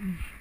Mm.